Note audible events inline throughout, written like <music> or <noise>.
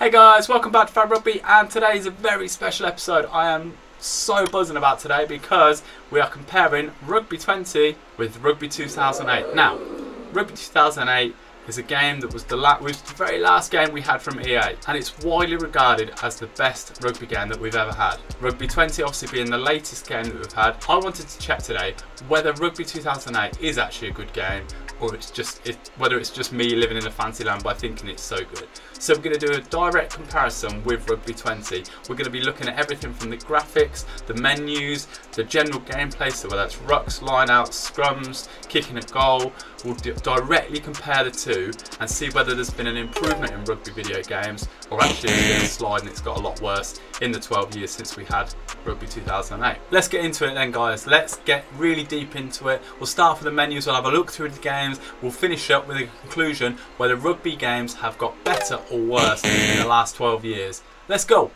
Hey guys, welcome back to Fab Rugby, and today is a very special episode. I am so buzzing about today because we are comparing Rugby 20 with Rugby 2008. Now, Rugby 2008 is a game that was the, was the very last game we had from EA, and it's widely regarded as the best rugby game that we've ever had. Rugby 20 obviously being the latest game that we've had. I wanted to check today whether Rugby 2008 is actually a good game, or it's just it, whether it's just me living in a fancy land by thinking it's so good. So we're going to do a direct comparison with Rugby 20. We're going to be looking at everything from the graphics, the menus, the general gameplay, so whether that's rucks, lineouts, scrums, kicking a goal. We'll directly compare the two and see whether there's been an improvement in rugby video games or actually it's a slide and it's got a lot worse in the 12 years since we had Rugby 2008. Let's get into it then guys, let's get really deep into it. We'll start with the menus, we'll have a look through the games, we'll finish up with a conclusion whether rugby games have got better or worse in the last 12 years. Let's go!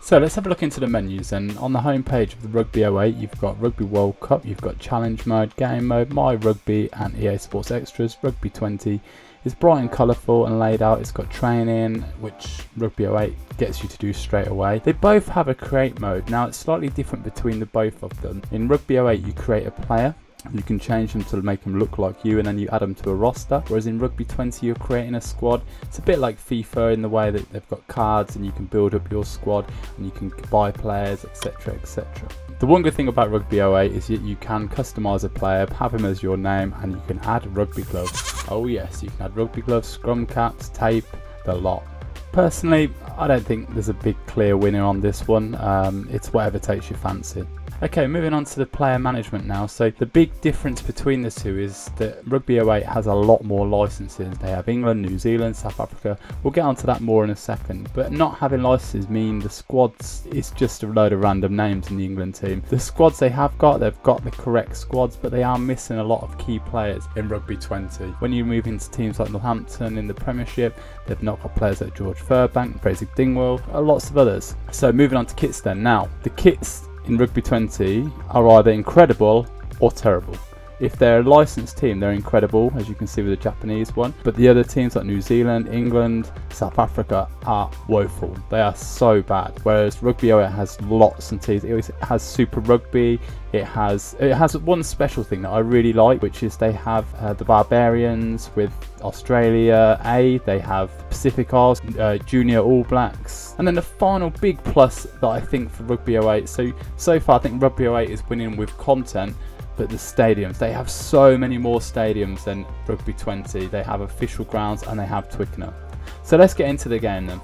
So let's have a look into the menus and on the home page of the Rugby 08 you've got Rugby World Cup, you've got Challenge Mode, Game Mode, My Rugby and EA Sports Extras. Rugby 20 is bright and colourful and laid out, it's got training which Rugby 08 gets you to do straight away. They both have a create mode, now it's slightly different between the both of them. In Rugby 08 you create a player you can change them to make them look like you and then you add them to a roster. Whereas in Rugby 20 you're creating a squad. It's a bit like FIFA in the way that they've got cards and you can build up your squad and you can buy players etc etc. The one good thing about Rugby 08 is that you can customise a player, have him as your name and you can add rugby gloves. Oh yes, you can add rugby gloves, scrum caps, tape, the lot. Personally, I don't think there's a big clear winner on this one. Um, it's whatever takes your fancy. Okay, moving on to the player management now. So the big difference between the two is that Rugby 08 has a lot more licenses. They have England, New Zealand, South Africa. We'll get onto that more in a second. But not having licenses mean the squads is just a load of random names in the England team. The squads they have got, they've got the correct squads, but they are missing a lot of key players in Rugby 20. When you move into teams like Northampton in the Premiership, they've not got players like George Furbank, Fraser Dingwall, uh, lots of others. So moving on to kits then. Now, the kits in Rugby 20 are either incredible or terrible. If they're a licensed team, they're incredible, as you can see with the Japanese one. But the other teams like New Zealand, England, South Africa are woeful. They are so bad. Whereas Rugby 08 has lots and teams. It has Super Rugby. It has it has one special thing that I really like, which is they have uh, the Barbarians with Australia A. They have Pacific Isles, uh, Junior All Blacks, and then the final big plus that I think for Rugby 08. So so far, I think Rugby 08 is winning with content but the stadiums they have so many more stadiums than rugby 20 they have official grounds and they have twickenham. So let's get into the game then.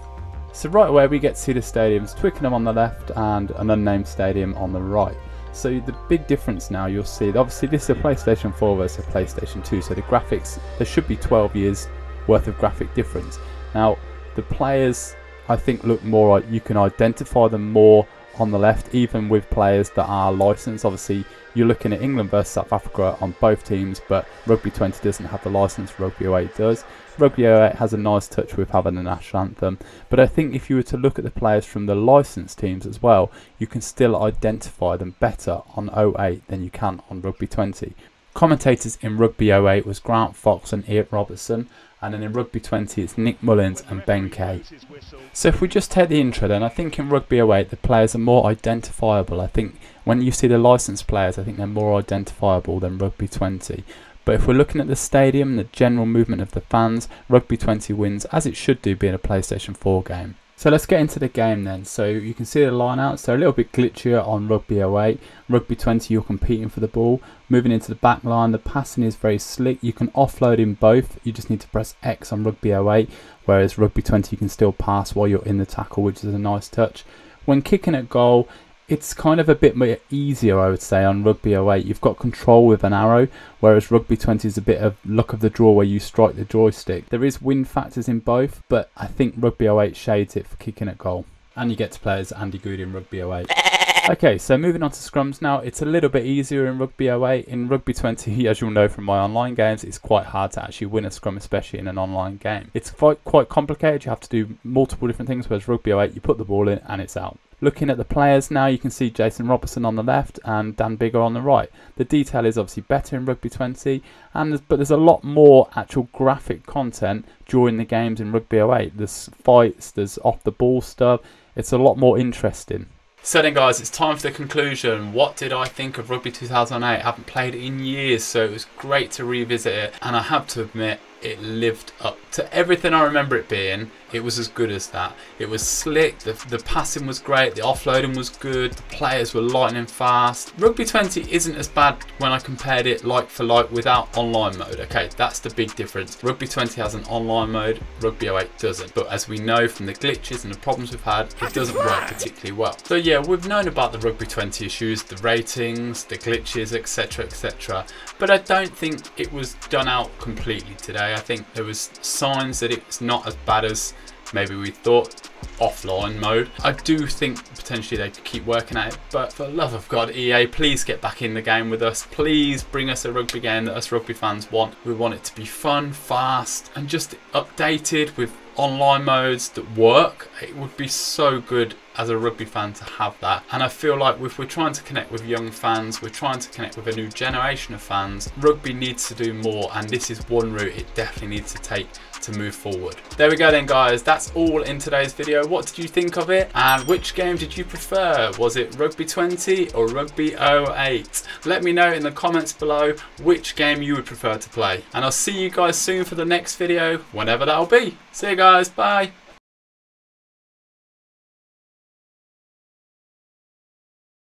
So right away we get to see the stadiums twickenham on the left and an unnamed stadium on the right. So the big difference now you'll see obviously this is a playstation 4 versus a playstation 2 so the graphics there should be 12 years worth of graphic difference. Now the players i think look more you can identify them more on the left, even with players that are licensed. Obviously, you're looking at England versus South Africa on both teams, but Rugby 20 doesn't have the license, Rugby 08 does. Rugby 08 has a nice touch with having a national anthem, but I think if you were to look at the players from the licensed teams as well, you can still identify them better on 08 than you can on Rugby 20. Commentators in Rugby 08 was Grant Fox and Ian Robertson, and then in Rugby 20 it's Nick Mullins and Ben Kay. So if we just take the intro then, I think in Rugby 08 the players are more identifiable. I think when you see the licensed players, I think they're more identifiable than Rugby 20. But if we're looking at the stadium the general movement of the fans, Rugby 20 wins as it should do being a PlayStation 4 game. So let's get into the game then. So you can see the lineouts, they're a little bit glitchier on Rugby 08. Rugby 20 you're competing for the ball. Moving into the back line, the passing is very slick. You can offload in both, you just need to press X on Rugby 08, whereas Rugby 20 you can still pass while you're in the tackle, which is a nice touch. When kicking at goal, it's kind of a bit more easier, I would say, on Rugby 08. You've got control with an arrow, whereas Rugby 20 is a bit of luck of the draw where you strike the joystick. There is win factors in both, but I think Rugby 08 shades it for kicking at goal. And you get to play as Andy Goode in Rugby 08. <laughs> Okay, so moving on to scrums now, it's a little bit easier in Rugby 08. In Rugby 20, <laughs> as you'll know from my online games, it's quite hard to actually win a scrum, especially in an online game. It's quite, quite complicated, you have to do multiple different things, whereas Rugby 08, you put the ball in and it's out. Looking at the players now, you can see Jason Robinson on the left and Dan Biggar on the right. The detail is obviously better in Rugby 20, and there's, but there's a lot more actual graphic content during the games in Rugby 08. There's fights, there's off the ball stuff. It's a lot more interesting. So then, guys, it's time for the conclusion. What did I think of Rugby 2008? I haven't played it in years, so it was great to revisit it. And I have to admit, it lived up to everything I remember it being. It was as good as that. It was slick, the, the passing was great, the offloading was good, the players were lightning fast. Rugby 20 isn't as bad when I compared it like for like without online mode. Okay, that's the big difference. Rugby 20 has an online mode, Rugby 08 doesn't. But as we know from the glitches and the problems we've had, it doesn't work particularly well. So yeah, we've known about the Rugby 20 issues, the ratings, the glitches, etc, etc. But I don't think it was done out completely today. I think there was signs that it's not as bad as maybe we thought offline mode. I do think potentially they could keep working at it, but for the love of God, EA, please get back in the game with us. Please bring us a rugby game that us rugby fans want. We want it to be fun, fast, and just updated with online modes that work. It would be so good as a rugby fan to have that. And I feel like if we're trying to connect with young fans, we're trying to connect with a new generation of fans, rugby needs to do more and this is one route it definitely needs to take to move forward. There we go then guys, that's all in today's video. What did you think of it? And which game did you prefer? Was it Rugby 20 or Rugby 08? Let me know in the comments below which game you would prefer to play. And I'll see you guys soon for the next video, whenever that'll be. See you guys, bye.